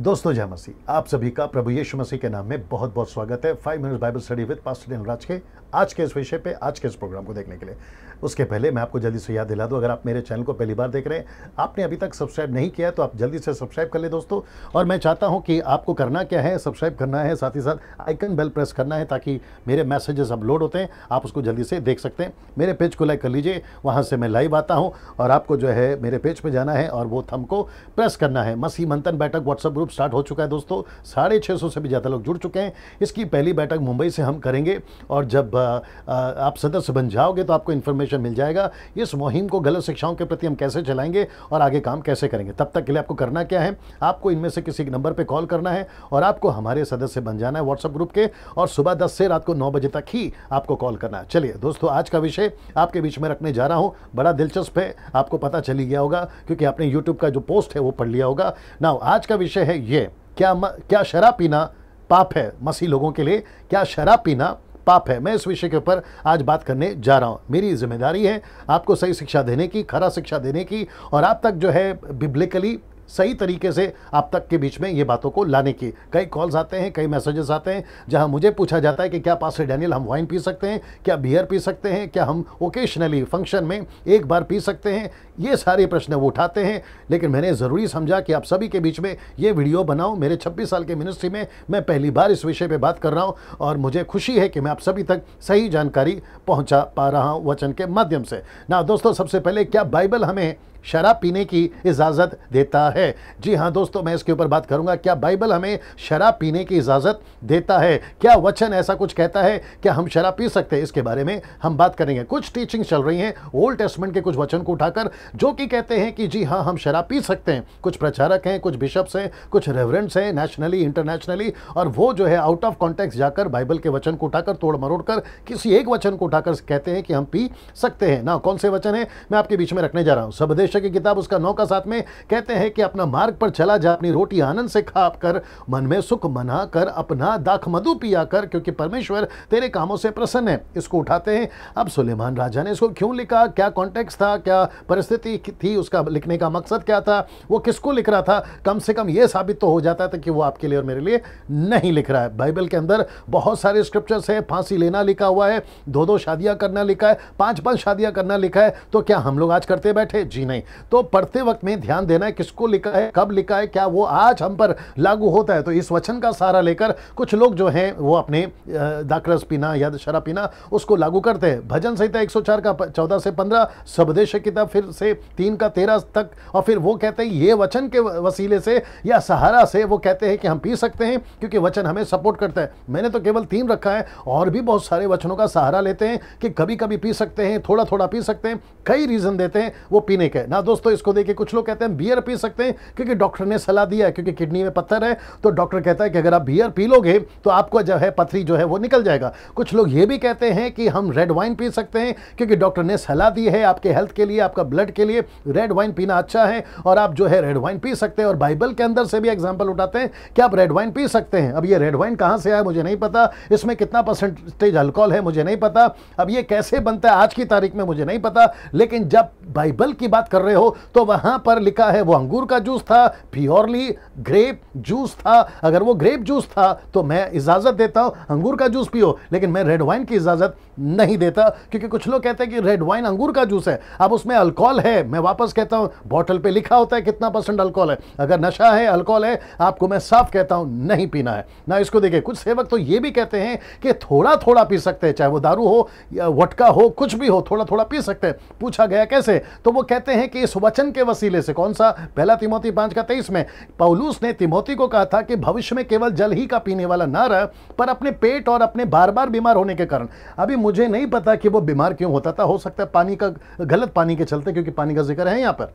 दोस्तों जय मसीह। आप सभी का प्रभु यीशु मसीह के नाम में बहुत बहुत स्वागत है। Five minutes Bible study with pastor Raj के आज के इस विषय पे, आज के इस प्रोग्राम को देखने के लिए। उसके पहले मैं आपको जल्दी से याद दिला दूँ, अगर आप मेरे चैनल को पहली बार देख रहे हैं, आपने अभी तक सब्सक्राइब नहीं किया तो आप जल्दी से सब्सक्राइब कर ले दोस्तों। और मैं चाहता हूँ कि आपको करना क्या है, सब्सक्राइब करना है, साथ ही साथ आइकन बेल प्रेस करना है, ताकि मेरे मैसेजेस अपलोड होते हैं, आप उसको जल्दी से देख सकते हैं। मेरे पेज को लाइक कर लीजिए, वहाँ से मैं लाइव आता हूँ, और आपको जो है मेरे पेज पर जाना है, और वो थम को प्रेस करना है। मसीह मंथन बैठक व्हाट्सअप ग्रुप स्टार्ट हो चुका है दोस्तों, साढ़े छः सौ से भी ज़्यादा लोग जुड़ चुके हैं। इसकी पहली बैठक मुंबई से हम करेंगे, और जब आप सदस्य बन जाओगे तो आपको इन्फॉर्मेशन मिल जाएगा। इस मुहिम को गलत शिक्षाओं के प्रति हम कैसे चलाएँगे और आगे काम कैसे करेंगे? तब तक के लिए आपको करना क्या है? आपको इनमें से किसी नंबर पर कॉल करना है और आपको हमारे सदस्य बन जाना है व्हाट्सअप ग्रुप के और सुबह दस से रात को नौ बजे तक ही आपको कॉल करना है। चलिए दोस्तों आज का विषय आपके बीच में रखने जा रहा हूँ। बड़ा दिलचस्प है। आपको पता चली गया होगा क्योंकि आपने यूट्यूब का जो पोस्ट है वो पढ़ लिया होगा। ना आज का विषय है ये क्या म, क्या शराब पीना पाप है मसीह लोगों के लिए? क्या शराब पीना पाप है। मैं इस विषय के ऊपर आज बात करने जा रहा हूँ। मेरी ज़िम्मेदारी है आपको सही शिक्षा देने की, खरा शिक्षा देने की और आप तक जो है बिब्लिकली सही तरीके से आप तक के बीच में ये बातों को लाने की। कई कॉल्स आते हैं, कई मैसेजेस आते हैं, जहाँ मुझे पूछा जाता है कि क्या पास डैनियल हम वाइन पी सकते हैं, क्या बियर पी सकते हैं, क्या हम ओकेशनली फ़ंक्शन में एक बार पी सकते हैं, ये सारे प्रश्न वो उठाते हैं। लेकिन मैंने ज़रूरी समझा कि आप सभी के बीच में ये वीडियो बनाऊँ मेरे छब्बीस साल के मिनिस्ट्री में मैं पहली बार इस विषय पर बात कर रहा हूँ और मुझे खुशी है कि मैं आप सभी तक सही जानकारी पहुँचा पा रहा हूँ वचन के माध्यम से। ना, दोस्तों, सबसे पहले क्या बाइबल हमें शराब पीने की इजाज़त देता है। जी हाँ दोस्तों, मैं इसके ऊपर बात करूँगा। क्या बाइबल हमें शराब पीने की इजाज़त देता है? क्या वचन ऐसा कुछ कहता है क्या हम शराब पी सकते हैं? इसके बारे में हम बात करेंगे। कुछ टीचिंग चल रही हैं ओल्ड टेस्टमेंट के कुछ वचन को उठाकर, जो कि कहते हैं कि जी हाँ हम शराब पी सकते हैं। कुछ प्रचारक हैं, कुछ बिशप्स हैं, कुछ रेवरेंट्स हैं नेशनली इंटरनेशनली और वो जो है आउट ऑफ़ कॉन्टेक्स्ट जाकर बाइबल के वचन को उठाकर, तोड़ मरोड़ कर किसी एक वचन को उठाकर कहते हैं कि हम पी सकते हैं। ना, कौन से वचन है? मैं आपके बीच में रखने जा रहा हूँ। सबदेश की किताब उसका नौ का साथ में कहते हैं कि अपना मार्ग पर चला जा, अपनी रोटी आनंद से खा कर, मन में सुख मना कर, अपना दाख मधु पिया कर, क्योंकि परमेश्वर तेरे कामों से प्रसन्न है। इसको उठाते हैं। अब सुलेमान राजा ने इसको क्यों लिखा? क्या कॉन्टेक्स्ट था? क्या परिस्थिति थी? उसका लिखने का मकसद क्या था? वो किसको लिख रहा था? कम से कम ये साबित तो हो जाता था कि वो आपके लिए और मेरे लिए नहीं लिख रहा है। बाइबल के अंदर बहुत सारे स्क्रिप्चर्स है। फांसी लेना लिखा हुआ है दो दो शादियाँ करना लिखा है पाँच पाँच शादियाँ करना लिखा है तो क्या हम लोग आज करते बैठे? जी नहीं। तो पढ़ते वक्त में ध्यान देना है किसको लिखा है, कब लिखा है, क्या वो आज हम पर लागू होता है। तो इस वचन का सहारा लेकर कुछ लोग जो हैं, वो अपने दाकरस पीना या शराब पीना उसको लागू करते हैं। भजन संहिता 104 का 14 से 15 सबदेश किताब फिर से तीन का तेरह तक, और फिर वो कहते हैं, ये वचन के वसीले से या सहारा से वो कहते हैं कि हम पी सकते हैं, क्योंकि वचन हमें सपोर्ट करता है। मैंने तो केवल तीन रखा है, और भी बहुत सारे वचनों का सहारा लेते हैं कि कभी कभी पी सकते हैं थोड़ा थोड़ा पी सकते हैं, कई रीजन देते हैं वो पीने के। ना दोस्तों, इसको देखिए कुछ लोग कहते हैं, बियर पी सकते हैं, क्योंकि डॉक्टर ने सलाह दिया है, क्योंकि किडनी में पत्थर है। तो डॉक्टर कहता है कि अगर आप बियर पी लोगे तो आपको जो है पथरी जो है वो निकल जाएगा। कुछ लोग ये भी कहते हैं कि हम रेड वाइन पी सकते हैं, क्योंकि डॉक्टर ने सलाह दी है आपके हेल्थ के लिए, आपका ब्लड के लिए। रेड वाइन पीना अच्छा है और आप जो है रेड वाइन पी सकते हैं। और बाइबल के अंदर से भी एग्ज़ाम्पल उठाते हैं कि आप रेड वाइन पी सकते हैं। अब ये रेड वाइन कहाँ से आया, मुझे नहीं पता। इसमें कितना परसेंटेज अल्कोहल है, मुझे नहीं पता। अब ये कैसे बनता है, आज की तारीख में मुझे नहीं पता। लेकिन जब बाइबल की बात कर रहे हो तो वहाँ पर लिखा है, वो अंगूर का जूस था, प्योरली ग्रेप जूस था। अगर वो ग्रेप जूस था तो मैं इजाज़त देता हूँ, अंगूर का जूस पियो। लेकिन मैं रेड वाइन की इजाज़त नहीं देता, क्योंकि कुछ लोग कहते हैं कि रेड वाइन अंगूर का जूस है। अब उसमें अल्कोहल है, मैं वापस कहता हूँ, बॉटल पे लिखा होता है कितना परसेंट अल्कोहल है। अगर नशा है, अल्कोहल है, आपको मैं साफ़ कहता हूँ, नहीं पीना है। ना इसको देखिए, कुछ सेवक तो ये भी कहते हैं कि थोड़ा थोड़ा पी सकते हैं, चाहे वो दारू हो या वटका हो, कुछ भी हो थोड़ा थोड़ा पी सकते हैं। पूछा गया कैसे? तो वो कहते हैं कि इस वचन के वसीले से, कौन सा? पहला तिमोती पाँच का तेईस में, पौलूस ने तिमोती को कहा था कि भविष्य में केवल जल ही का पीने वाला ना रह, पर अपने पेट और अपने बार बार बीमार होने के कारण। अभी मुझे नहीं पता कि वो बीमार क्यों होता था, हो सकता है पानी का, गलत पानी के चलते, क्योंकि पानी का ज़िक्र है यहाँ पर।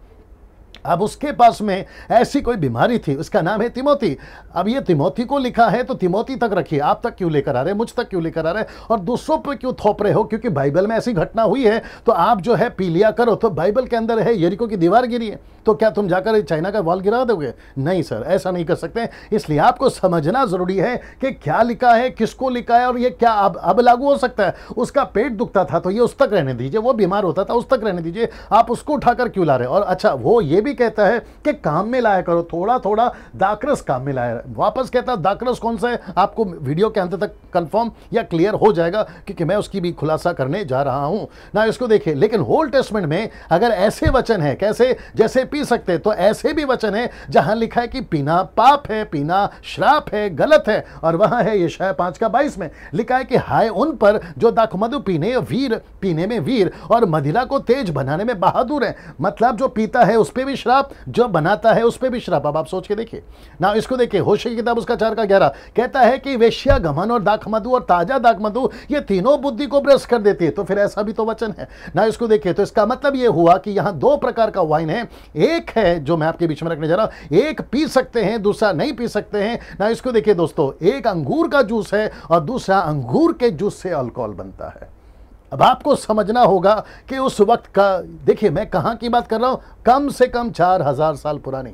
अब उसके पास में ऐसी कोई बीमारी थी, उसका नाम है तिमोती। अब ये तिमोती को लिखा है तो तिमोती तक रखिए। आप तक क्यों लेकर आ रहे हैं? मुझ तक क्यों लेकर आ रहे हैं? और दूसरों पर क्यों थोप रहे हो? क्योंकि बाइबल में ऐसी घटना हुई है तो आप जो है पी लिया करो। तो बाइबल के अंदर है, यरिको की दीवार गिरी है। तो क्या तुम जाकर चाइना का वॉल गिरा दोगे? नहीं, सर, ऐसा नहीं कर सकते। इसलिए आपको समझना ज़रूरी है कि क्या लिखा है, किसको लिखा है और ये क्या अब अब लागू हो सकता है। उसका पेट दुखता था तो ये उस तक रहने दीजिए। वो बीमार होता था, उस तक रहने दीजिए। आप उसको उठाकर क्यों ला रहे और अच्छा वो ये भी कहता है कि काम में लाया करो थोड़ा थोड़ा दाकरस काम में लाया। वापस कहता है दाकरस कौन सा है? आपको वीडियो के अंत तक कंफर्म या क्लियर हो जाएगा क्योंकि मैं उसकी भी खुलासा करने जा रहा हूँ। ना, इसको देखिए, लेकिन होल टेस्टमेंट में अगर ऐसे वचन है, कैसे? जैसे पी सकते तो ऐसे भी वचन है जहाँ लिखा है कि पीना पाप है, पीना श्राप है, गलत है। और वहाँ है ये शायद पाँच का बाईस में लिखा है कि हाय उन पर जो दाखमधु पीने वीर, पीने में वीर और मदिरा को तेज बनाने में बहादुर है। मतलब जो पीता है उस पर भी श्राप, जो बनाता है उस पर भी श्राप। अब आप सोच के देखिए। ना इसको देखिए, होशी की किताब उसका चार का ग्यारह। कहता है कि वेश्या गमन और दाख मधु और ताज़ा दाख मधु, ये तीनों बुद्धि को भ्रष्ट कर देती है। तो फिर ऐसा भी तो वचन है। ना इसको देखिए तो इसका मतलब ये हुआ कि यहाँ दो प्रकार का वाइन है। एक है जो मैं आपके बीच में रखने जा रहा हूँ। एक पी सकते हैं, दूसरा नहीं पी सकते हैं। ना इसको देखिए दोस्तों, एक अंगूर का जूस है और दूसरा अंगूर के जूस से अल्कोहल बनता है। अब आपको समझना होगा कि उस वक्त का, देखिए मैं कहाँ की बात कर रहा हूँ? कम से कम चार हज़ार साल पुरानी।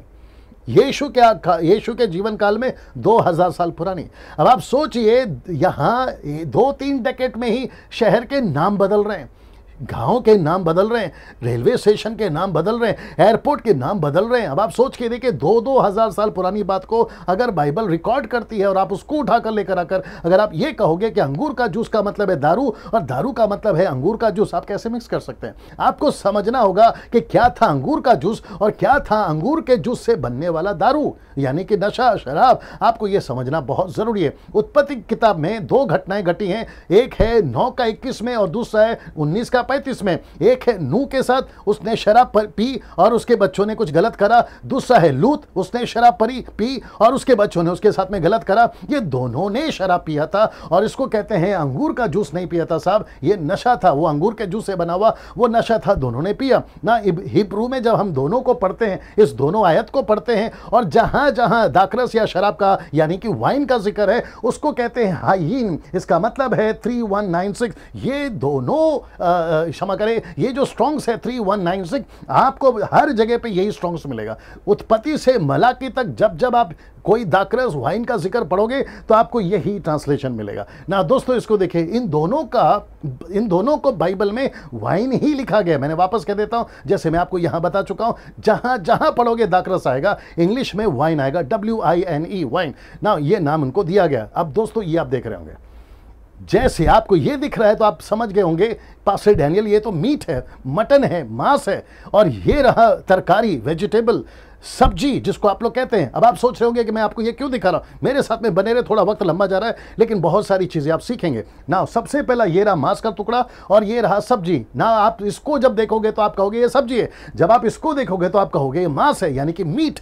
यीशु क्या यीशु के जीवन काल में दो हज़ार साल पुरानी। अब आप सोचिए, यहाँ दो तीन डेकेट में ही शहर के नाम बदल रहे हैं। गाँव के नाम बदल रहे हैं, रेलवे स्टेशन के नाम बदल रहे हैं, एयरपोर्ट के नाम बदल रहे हैं। अब आप सोच के देखिए दो दो हज़ार साल पुरानी बात को अगर बाइबल रिकॉर्ड करती है और आप उसको उठाकर लेकर आकर अगर आप ये कहोगे कि अंगूर का जूस का मतलब है दारू, और दारू का मतलब है अंगूर का जूस, आप कैसे मिक्स कर सकते हैं? आपको समझना होगा कि क्या था अंगूर का जूस और क्या था अंगूर के जूस से बनने वाला दारू, यानी कि नशा, शराब। आपको यह समझना बहुत ज़रूरी है। उत्पत्ति किताब में दो घटनाएँ घटी हैं, एक है नौ का इक्कीस में और दूसरा है उन्नीस का पैंतीस में। एक है नू के साथ, उसने शराब पी और उसके बच्चों ने कुछ गलत करा। दूसरा है लूत, उसने शराब परी पी और उसके बच्चों ने उसके साथ में गलत करा। ये दोनों ने शराब पिया था और इसको कहते हैं अंगूर का जूस नहीं पिया था साहब। ये नशा था, वो अंगूर के जूस से बना हुआ, वो नशा था, दोनों ने पिया। ना हिब्रू में जब हम दोनों को पढ़ते हैं, इस दोनों आयत को पढ़ते हैं और जहाँ जहाँ दाकरस या शराब का, यानी कि वाइन का ज़िक्र है, उसको कहते हैं हाइन इसका मतलब है थ्री वन नाइन सिक्स ये दोनों क्षमा करें, ये जो स्ट्रॉन्ग्स है थ्री वन नाइन सिक्स आपको हर जगह पे यही स्ट्रॉन्ग्स मिलेगा। उत्पत्ति से मलाकी तक जब जब आप कोई दाकरस वाइन का ज़िक्र पढ़ोगे तो आपको यही ट्रांसलेशन मिलेगा। ना, दोस्तों, इसको देखिए, इन दोनों का, इन दोनों को बाइबल में वाइन ही लिखा गया। मैंने वापस कह देता हूँ, जैसे मैं आपको यहाँ बता चुका हूँ, जहाँ जहाँ पढ़ोगे, दाकरस आएगा इंग्लिश में वाइन आएगा W I N E wine ना, ये नाम उनको दिया गया। अब दोस्तों, ये आप देख रहे होंगे। जैसे आपको ये दिख रहा है तो आप समझ गए होंगे पासे डैनियल, ये तो मीट है, मटन है, मांस है, और ये रहा तरकारी वेजिटेबल सब्ज़ी, जिसको आप लोग कहते हैं। अब आप सोच रहे होंगे कि मैं आपको ये क्यों दिखा रहा हूँ? मेरे साथ में बने रहे, थोड़ा वक्त लंबा जा रहा है, लेकिन बहुत सारी चीज़ें आप सीखेंगे। ना सबसे पहला ये रहा मांस का टुकड़ा, और ये रहा सब्ज़ी। ना आप इसको जब देखोगे तो आप कहोगे ये सब्ज़ी है। जब आप इसको देखोगे तो आप कहोगे ये मांस है, यानी कि मीट।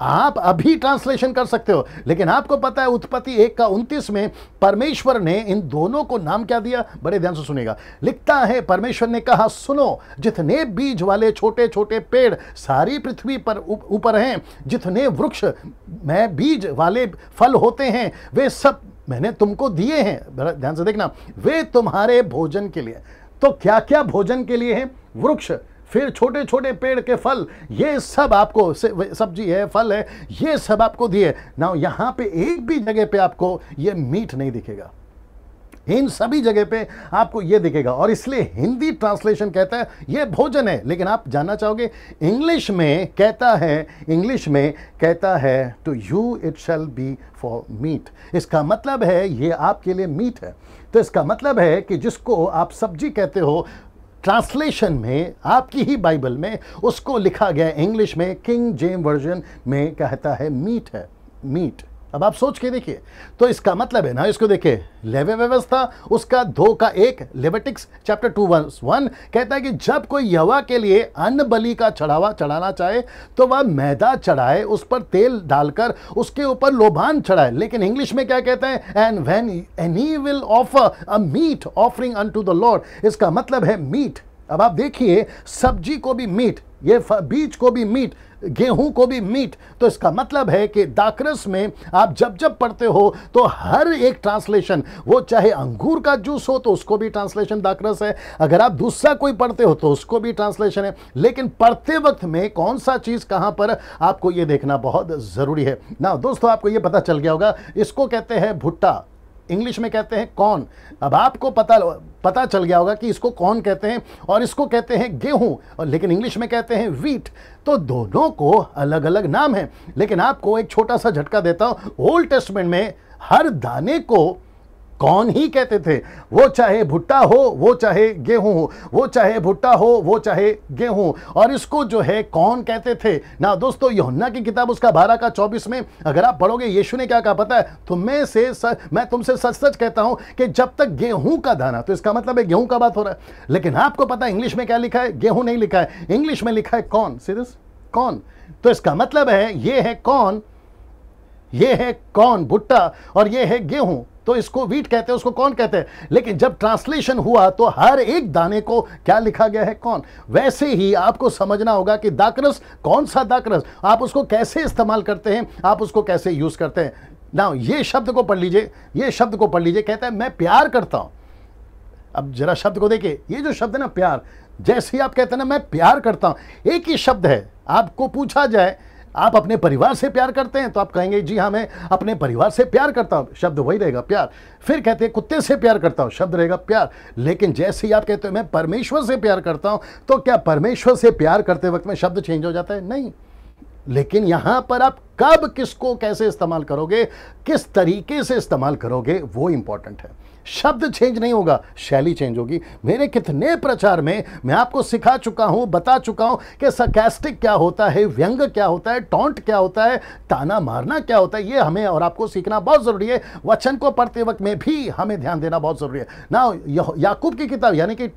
आप अभी ट्रांसलेशन कर सकते हो। लेकिन आपको पता है, उत्पत्ति एक का उनतीस में परमेश्वर ने इन दोनों को नाम क्या दिया? बड़े ध्यान से सुनेगा। लिखता है, परमेश्वर ने कहा, सुनो, जितने बीज वाले छोटे छोटे पेड़ सारी पृथ्वी पर ऊपर हैं, जितने वृक्ष, में बीज वाले फल होते हैं, वे सब मैंने तुमको दिए हैं। ध्यान से देखना, वे तुम्हारे भोजन के लिए। तो क्या क्या भोजन के लिए हैं? वृक्ष। फिर छोटे छोटे पेड़ के फल, ये सब आपको सब्ज़ी है, फल है, ये सब आपको दिए। ना यहाँ पे एक भी जगह पे आपको ये मीट नहीं दिखेगा। इन सभी जगह पे आपको ये दिखेगा। और इसलिए हिंदी ट्रांसलेशन कहता है, ये भोजन है। लेकिन आप जानना चाहोगे, इंग्लिश में कहता है, इंग्लिश में कहता है to you it shall be for meat इसका मतलब है, ये आपके लिए मीट है। तो इसका मतलब है कि जिसको आप सब्ज़ी कहते हो ट्रांसलेशन में, आपकी ही बाइबल में, उसको लिखा गया इंग्लिश में, किंग जेम वर्जन में कहता है मीट है, मीट। अब आप सोच के देखिए। तो इसका मतलब है ना, इसको देखिए। लेवे व्यवस्था, उसका दो का एक Leviticus chapter two one one कहता है कि जब कोई यवा के लिए अन्न बलि का चढ़ावा चढ़ाना चाहे तो वह मैदा चढ़ाए, उस पर तेल डालकर उसके ऊपर लोभान चढ़ाए। लेकिन इंग्लिश में क्या कहते हैं? And when any will offer a meat offering unto the Lord इसका मतलब है मीट अब आप देखिए, सब्ज़ी को भी मीट ये बीज को भी मीट गेहूँ को भी मीट। तो इसका मतलब है कि दाकरस में आप जब जब पढ़ते हो तो हर एक ट्रांसलेशन वो चाहे अंगूर का जूस हो तो उसको भी ट्रांसलेशन दाकरस है। अगर आप दूसरा कोई पढ़ते हो तो उसको भी ट्रांसलेशन है। लेकिन पढ़ते वक्त में कौन सा चीज़ कहाँ पर आपको ये देखना बहुत ज़रूरी है। ना दोस्तों, आपको ये पता चल गया होगा, इसको कहते हैं भुट्टा। इंग्लिश में कहते हैं कौन? अब आपको पता पता चल गया होगा कि इसको कौन कहते हैं और इसको कहते हैं गेहूँ, और लेकिन इंग्लिश में कहते हैं वीट तो दोनों को अलग अलग नाम है। लेकिन आपको एक छोटा सा झटका देता हूँ ओल्ड टेस्टमेंट में हर दाने को कौन ही कहते थे वो चाहे भुट्टा हो वो चाहे गेहूँ हो वो चाहे भुट्टा हो वो चाहे गेहूँ। और इसको जो है कौन कहते थे? ना दोस्तों योहन्ना की किताब उसका बारह का चौबीस में अगर आप पढ़ोगे यीशु ने क्या कहा पता है? तुम्हें से सच, मैं तुमसे सच सच कहता हूँ कि जब तक गेहूँ का दाना तो इसका मतलब है गेहूँ का बात हो रहा है। लेकिन आपको पता है इंग्लिश में क्या लिखा है? गेहूँ नहीं लिखा है। इंग्लिश में लिखा है कौन? सीरियस? कौन? तो इसका मतलब है ये है कौन? ये है कौन? भुट्टा? और ये है गेहूँ। तो इसको वीट कहते हैं, उसको कौन कहते हैं? लेकिन जब ट्रांसलेशन हुआ तो हर एक दाने को क्या लिखा गया है? कौन? वैसे ही आपको समझना होगा कि दाकरस, कौन सा दाकरस? आप उसको कैसे इस्तेमाल करते हैं? आप उसको कैसे यूज़ करते हैं? ना ये शब्द को पढ़ लीजिए, ये शब्द को पढ़ लीजिए, कहता है, मैं प्यार करता हूँ। अब जरा शब्द को देखिए, ये जो शब्द है ना, प्यार, जैसे ही आप कहते हैं ना, मैं प्यार करता हूँ, एक ही शब्द है। आपको पूछा जाए आप अपने परिवार से प्यार करते हैं तो आप कहेंगे, जी हाँ मैं अपने परिवार से प्यार करता हूँ। शब्द वही रहेगा, प्यार। फिर कहते हैं, कुत्ते से प्यार करता हूँ। शब्द रहेगा, प्यार। लेकिन जैसे ही आप कहते हो, मैं परमेश्वर से प्यार करता हूँ तो क्या परमेश्वर से प्यार करते वक्त में शब्द चेंज हो जाता है? नहीं। लेकिन यहाँ पर आप कब किसको कैसे इस्तेमाल करोगे, किस तरीके से इस्तेमाल करोगे, वो इंपॉर्टेंट है। शब्द चेंज नहीं होगा, शैली चेंज होगी। मेरे कितने प्रचार में मैं आपको सिखा चुका हूँ, बता चुका हूँ कि सकेस्टिक क्या होता है, व्यंग क्या होता है टॉन्ट क्या होता है, ताना मारना क्या होता है, ये हमें और आपको सीखना बहुत ज़रूरी है। वचन को पढ़ते वक्त में भी हमें ध्यान देना बहुत ज़रूरी है। ना याकूब की किताब, यानी कि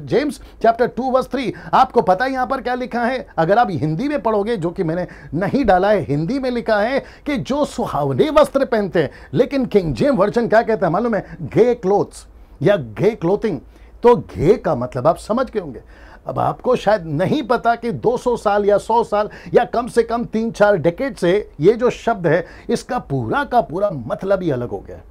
James chapter two verse three, आपको पता है यहाँ पर क्या लिखा है? अगर आप हिंदी में पढ़ोगे, जो कि मैंने नहीं डाला है, हिंदी में लिखा है कि जो सुहावने वस्त्र पहनते हैं, लेकिन किंग जेम वर्जन क्या कहता है? मालूम है? गे क्लोथ्स या घे क्लोथिंग तो घे का मतलब आप समझ के होंगे। अब आपको शायद नहीं पता कि 200 साल या 100 साल या कम से कम तीन चार डेकेड से ये जो शब्द है, इसका पूरा का पूरा मतलब ही अलग हो गया है।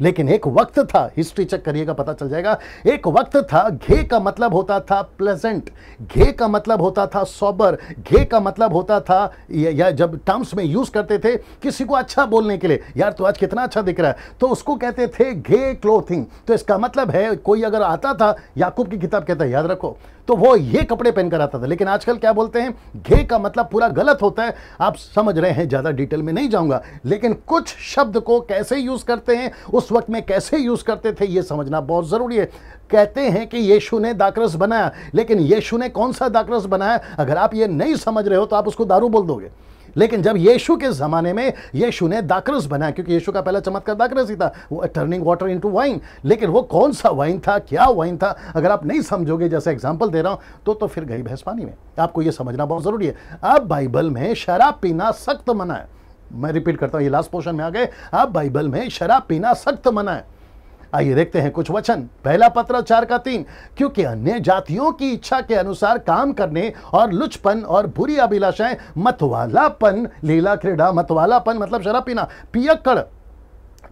लेकिन एक वक्त था हिस्ट्री चेक करिएगा पता चल जाएगा। एक वक्त था घे का मतलब होता था प्लेजेंट घे का मतलब होता था सोबर घे का मतलब होता था या, या जब टर्म्स में यूज़ करते थे किसी को अच्छा बोलने के लिए यार तो आज कितना अच्छा दिख रहा है। तो उसको कहते थे घे क्लोथिंग तो इसका मतलब है कोई अगर आता था याकूब की किताब कहता है याद रखो तो वो ये कपड़े पहनकर आता था। लेकिन आजकल क्या बोलते हैं, घे का मतलब पूरा गलत होता है। आप समझ रहे हैं, ज़्यादा डिटेल में नहीं जाऊँगा। लेकिन कुछ शब्द को कैसे यूज़ करते हैं, उस वक्त में कैसे यूज़ करते थे, ये समझना बहुत ज़रूरी है। कहते हैं कि यीशु ने दाकरस बनाया, लेकिन यीशु ने कौन सा दाकरस बनाया? अगर आप ये नहीं समझ रहे हो तो आप उसको दारू बोल दोगे। लेकिन जब यीशु के ज़माने में यीशु ने दाकरस बनाया, क्योंकि यीशु का पहला चमत्कार दाकरस ही था, वो टर्निंग वाटर इनटू वाइन लेकिन वो कौन सा वाइन था, क्या वाइन था, अगर आप नहीं समझोगे, जैसे एग्ज़ाम्पल दे रहा हूँ तो तो फिर गई भैंस पानी में। आपको ये समझना बहुत ज़रूरी है। अब बाइबल में शराब पीना सख्त मना है मैं रिपीट करता हूँ, ये लास्ट पोर्शन में आ गए। अब बाइबल में शराब पीना सख्त मना है आइए देखते हैं कुछ वचन। पहला पत्र चार का तीन। क्योंकि अन्य जातियों की इच्छा के अनुसार काम करने और लुचपन और बुरी अभिलाषाएँ, मतवालापन, लीला क्रीड़ा, मतवालापन मतलब शराब पीना, पियक्कड़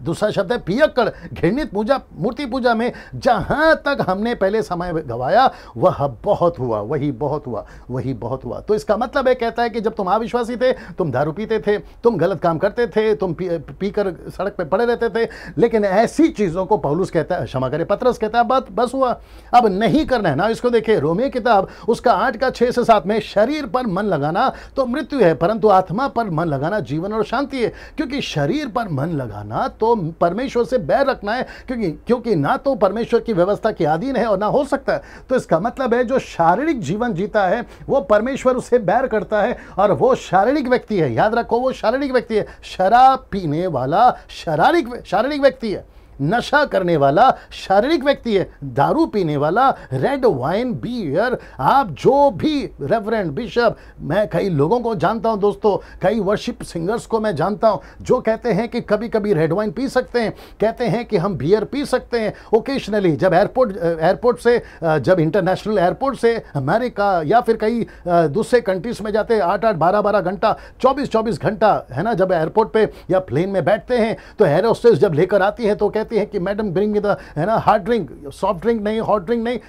दूसरा शब्द है, पियक्कड़। घृणित पूजा, मूर्ति पूजा में जहाँ तक हमने पहले समय गवाया, वह बहुत हुआ, वही बहुत हुआ, वही बहुत हुआ। तो इसका मतलब है, कहता है कि जब तुम अविश्वासी थे, तुम दारू पीते थे, तुम गलत काम करते थे, तुम पीकर पी सड़क पे पड़े रहते थे, लेकिन ऐसी चीज़ों को पहलुस कहता है, क्षमा करे, पत्रस कहता है, बस बस हुआ। अब नहीं करना है ना, इसको देखिए रोमे किताब, उसका आठ का छह से सात में, शरीर पर मन लगाना तो मृत्यु है, परंतु आत्मा पर मन लगाना जीवन और शांति है, क्योंकि शरीर पर मन लगाना तो तो परमेश्वर से बैर रखना है, क्योंकि क्योंकि ना तो परमेश्वर की व्यवस्था के अधीन है और ना हो सकता है। तो इसका मतलब है, जो शारीरिक जीवन जीता है, वो परमेश्वर उसे बैर करता है और वो शारीरिक व्यक्ति है। याद रखो, वो शारीरिक व्यक्ति है। शराब पीने वाला शारीरिक शारीरिक व्यक्ति है। नशा करने वाला, शारीरिक व्यक्ति है, दारू पीने वाला रेड वाइन बियर आप जो भी रेवरेंड बिशप मैं कई लोगों को जानता हूँ दोस्तों, कई वर्शिप सिंगर्स को मैं जानता हूँ, जो कहते हैं कि कभी कभी रेड वाइन पी सकते हैं, कहते हैं कि हम बियर पी सकते हैं। ओकेशनली जब एयरपोर्ट एयरपोर्ट से, जब इंटरनेशनल एयरपोर्ट से अमेरिका या फिर कई, दूसरे कंट्रीज़ में जाते हैं आठ आठ बारह बारह घंटा चौबीस चौबीस घंटा, है ना, जब एयरपोर्ट पर या प्लेन में बैठते हैं तो एयर जब लेकर आती है तो कहती है कि मैडम ब्रिंग मी द है ना हार्ड ड्रिंक सॉफ्ट ड्रिंक नहीं हॉट ड्रिंक नहीं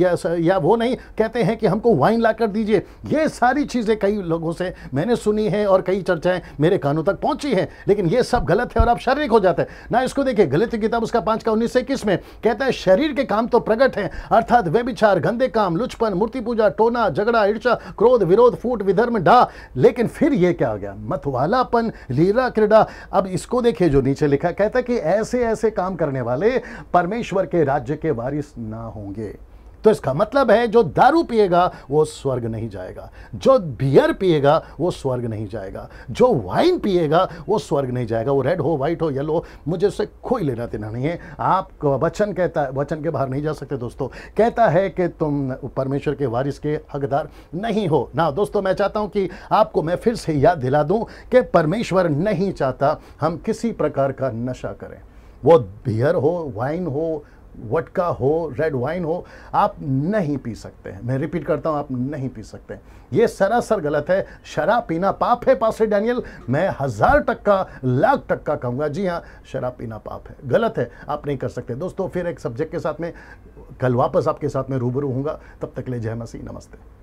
या, या वो नहीं कहते हैं कि हमको वाइन ला दीजिए। ये सारी चीज़ें कई लोगों से मैंने सुनी है और कई चर्चाएँ मेरे कानों तक पहुँची हैं लेकिन ये सब गलत है और आप शारीरिक हो जाते हैं। ना इसको देखिए गलत किताब उसका पाँच का उन्नीस से इक्कीस में कहता है शरीर के काम तो प्रकट है अर्थात व्यभिचार गंदे काम लुचपन मूर्ति पूजा टोना झगड़ा ईर्षा क्रोध विरोध फूट विधर्म डा लेकिन फिर ये क्या आ गया? मतवालापन लीला क्रीड़ा। अब इसको देखिए जो नीचे लिखा कहता है कि ऐसे ऐसे काम करने वाले परमेश्वर के राज्य के वारिस ना होंगे। तो इसका मतलब है, जो दारू पिएगा, वो स्वर्ग नहीं जाएगा। जो बियर पिएगा, वो स्वर्ग नहीं जाएगा। जो वाइन पिएगा, वो स्वर्ग नहीं जाएगा। वो रेड हो वाइट हो, येलो मुझे उससे कोई लेना देना नहीं है। आप वचन कहता है, वचन के बाहर नहीं जा सकते दोस्तों। कहता है कि तुम परमेश्वर के वारिस के हकदार नहीं हो। ना दोस्तों, मैं चाहता हूँ कि आपको मैं फिर से याद दिला दूँ कि परमेश्वर नहीं चाहता हम किसी प्रकार का नशा करें। वो बियर हो वाइन हो वटका हो रेड वाइन हो, आप नहीं पी सकते हैं। मैं रिपीट करता हूँ, आप नहीं पी सकते हैं। ये सरासर गलत है। शराब पीना पाप है, पास डैनियल। मैं हज़ार टक्का, लाख टक्का कहूँगा, जी हाँ शराब पीना पाप है। गलत है, आप नहीं कर सकते। दोस्तों, फिर एक सब्जेक्ट के साथ में, कल वापस आपके साथ में रूबरू हूँगा तब तक ले जय मसीह, नमस्ते।